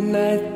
midnight